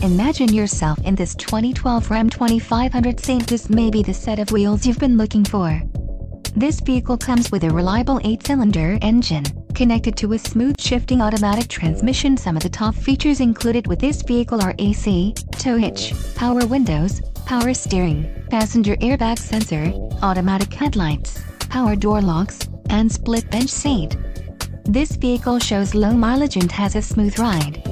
Imagine yourself in this 2012 Ram 2500 Saint. This may be the set of wheels you've been looking for. This vehicle comes with a reliable 8-cylinder engine, connected to a smooth shifting automatic transmission. Some of the top features included with this vehicle are AC, tow hitch, power windows, power steering, passenger airbag sensor, automatic headlights, power door locks, and split bench seat. This vehicle shows low mileage and has a smooth ride.